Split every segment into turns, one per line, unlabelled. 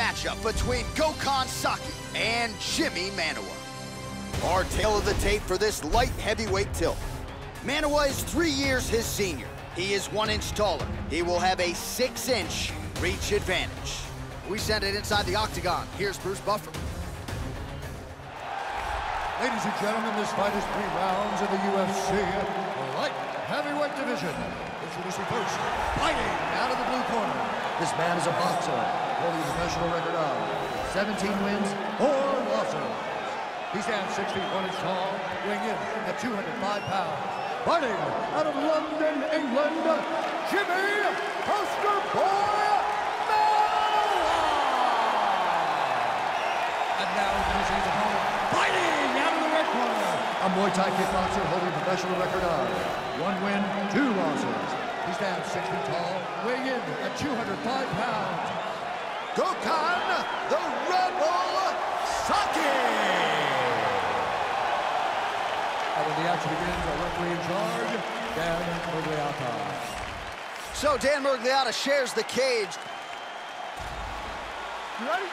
matchup between Gokhan Saki and Jimmy Manuwa. Our tale of the tape for this light heavyweight tilt. Manuwa is three years his senior. He is one inch taller. He will have a six inch reach advantage. We send it inside the octagon. Here's Bruce Buffer.
Ladies and gentlemen, this fight is three rounds in the UFC light heavyweight division. Introducing first, fighting out of the blue corner. This man is a boxer, holding a professional record of 17 wins, 4 losses. He stands 6 feet 1 inch tall, weighing in at 205 pounds. Fighting out of London, England, Jimmy Poster Boy! And now introducing his opponent, fighting out of the red corner, a Muay Thai kickboxer holding a professional record of one win, two losses. He stands six feet tall, weighing in at 205 pounds. Gokhan, the Rebel Saki! And when the action begins, our referee in charge, Dan Miragliotta.
So Dan Miragliotta shares the cage.
You ready?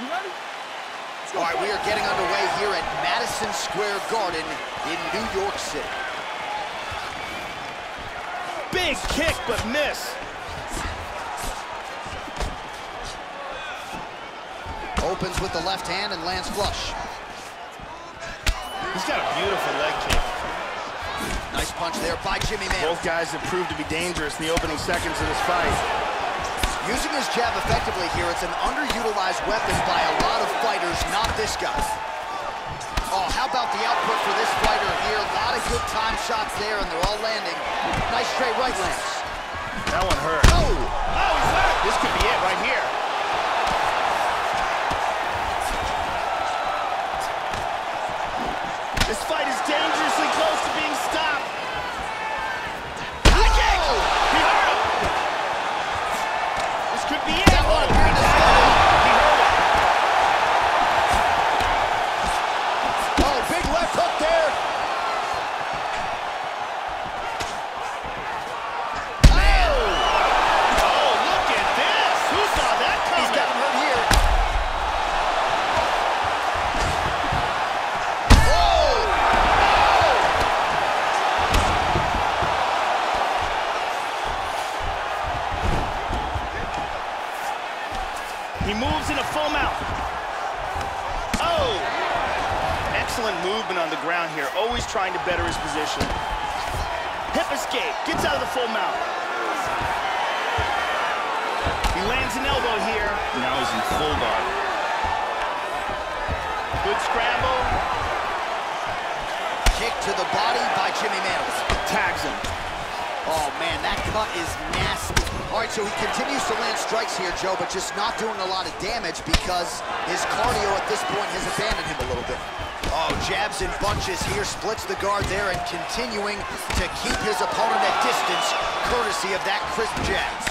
You ready?
All right, we are getting underway here at Madison Square Garden in New York City.
Big kick, but miss.
Opens with the left hand and lands flush.
He's got a beautiful leg kick.
Nice punch there by Jimi Man.
Both guys have proved to be dangerous in the opening seconds of this fight.
Using his jab effectively here, it's an underutilized weapon by a lot of fighters, not this guy. Oh, how about the output for this fighter here? A lot of good time shots there, and they're all landing. Nice straight right lands.
That one hurt.
Oh!
Oh, he's hurt. This could be it right here. He moves in a full mount. Oh! Excellent movement on the ground here, always trying to better his position. Hip escape, gets out of the full mount. He lands an elbow here. Now he's in full guard. Good scramble,
Kick to the body by Jimmy Manuwa.
tags him.
Oh, man, that cut is nasty. All right, so he continues to land strikes here, Joe, but just not doing a lot of damage because his cardio at this point has abandoned him a little bit. Oh, jabs and bunches here, splits the guard there, and continuing to keep his opponent at distance, courtesy of that crisp jabs.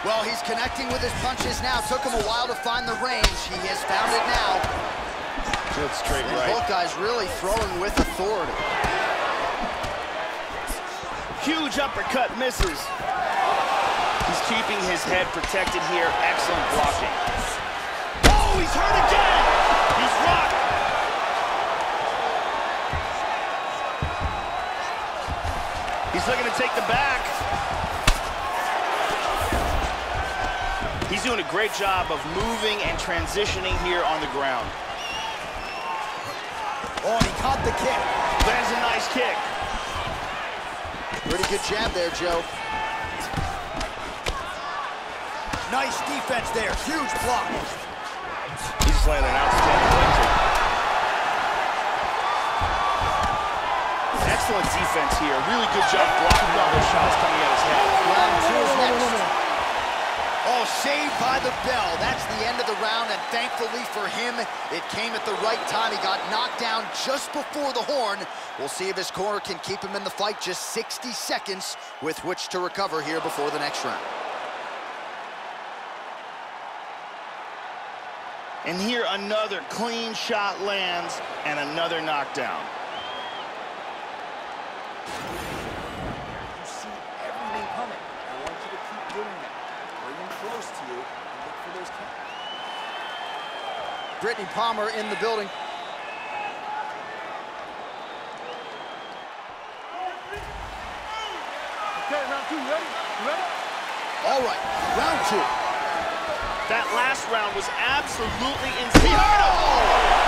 Well, he's connecting with his punches now. Took him a while to find the range. He has found it now.
Good straight
And
right.
both guys really throwing with authority.
Huge uppercut misses. He's keeping his head protected here. Excellent blocking. Oh, he's hurt again! He's rocked. He's looking to take the back. He's doing a great job of moving and transitioning here on the ground.
Oh, and he caught the kick.
Lands a nice kick.
Pretty good jab there, Joe. Nice defense there. Huge block.
He's an outstanding leg. Excellent defense here. Really good job blocking all those shots coming at his head.
Round two is next. Oh, saved by the bell. That's the end of the round, and thankfully for him, it came at the right time. He got knocked down just before the horn. We'll see if his corner can keep him in the fight. Just 60 seconds with which to recover here before the next round.
And here another clean shot lands and another knockdown.
You see everything coming. I want you to keep doing that. Bring him close to you and look for those counters.
Brittany Palmer in the building.
Okay, round two, ready? You ready?
All right, round two.
That last round was absolutely insane. Big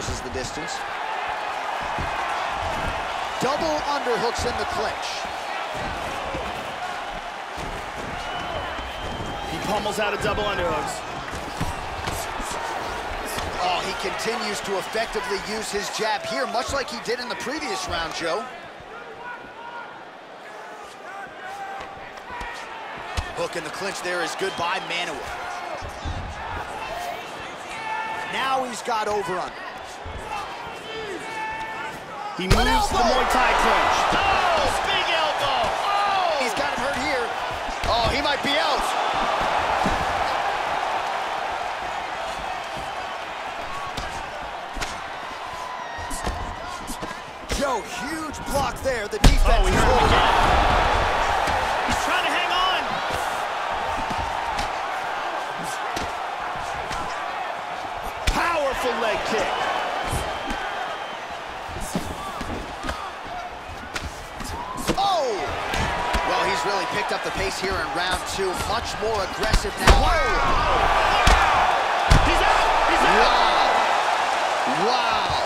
closes the distance. Double underhooks in the clinch.
He pummels out a double underhooks.
Oh, he continues to effectively use his jab here, much like he did in the previous round, Joe. Hook in the clinch there is good by Manuwa. Now he's got over under.
He moves to the
elbow!
Muay Thai clinch. Oh, big elbow. Oh!
He's got him hurt here. Oh, he might be out. Joe, huge block there. The defense
Oh, he
is
hurt again. He's trying to hang on. Powerful leg kick.
Really picked up the pace here in round two. Much more aggressive now.
He's out. He's out.
Wow! Wow!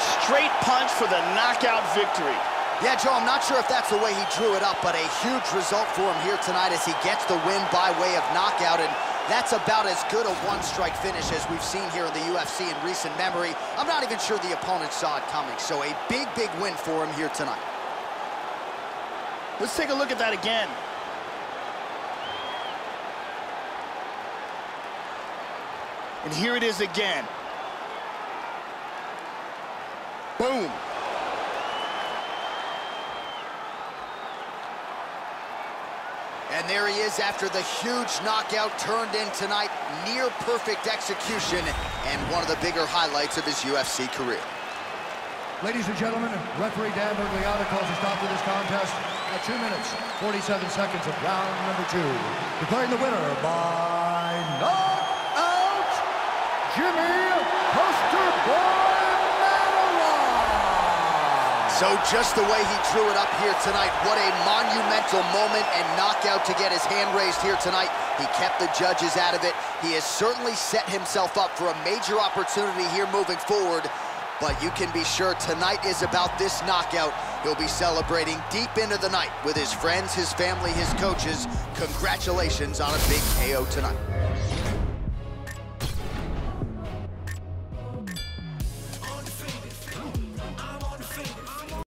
Straight punch for the knockout victory.
Yeah, Joe, I'm not sure if that's the way he drew it up, but a huge result for him here tonight as he gets the win by way of knockout, and that's about as good a one-strike finish as we've seen here in the UFC in recent memory. I'm not even sure the opponent saw it coming, so a big, big win for him here tonight.
Let's take a look at that again. And here it is again. Boom.
And there he is after the huge knockout turned in tonight. Near perfect execution and one of the bigger highlights of his UFC career.
Ladies and gentlemen, referee Dan Miragliotta calls a stop to this contest at 2 minutes, 47 seconds of round number two. Declaring the winner by knockout, Jimmy Poster Boy Manuwa.
So just the way he drew it up here tonight, what a monumental moment and knockout to get his hand raised here tonight. He kept the judges out of it. He has certainly set himself up for a major opportunity here moving forward. But you can be sure tonight is about this knockout. He'll be celebrating deep into the night with his friends, his family, his coaches. Congratulations on a big KO tonight.